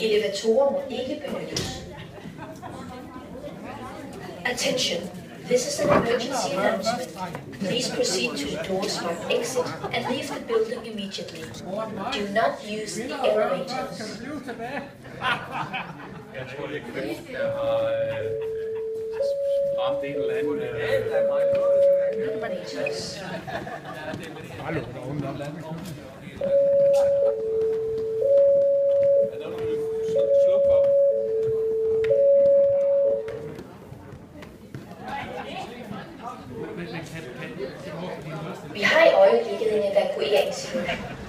Elevatorer må ikke benyttes. Attention! This is an emergency announcement. Please proceed to the doors marked exit and leave the building immediately. Do not use the elevators. Jeg tror, det er kvæft, der har øh, ramt en eller anden. Øh, Elevators. Oven, der er Vi har i øjeblikket en evakueringssituation.